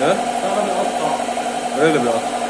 He? Sana bir at al. Öyle bir at.